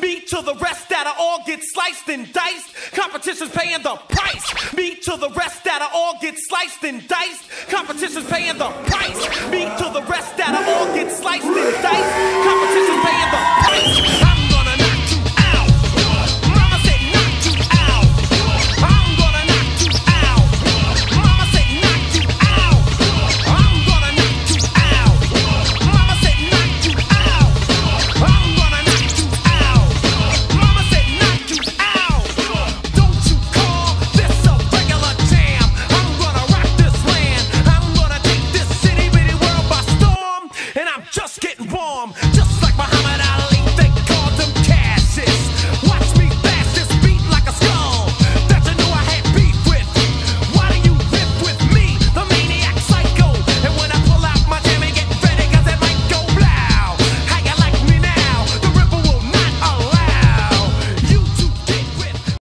Me to the rest that'll all get sliced and diced. Competition's paying the price. Me to the rest that'll all get sliced and diced. Competition's paying the price. Me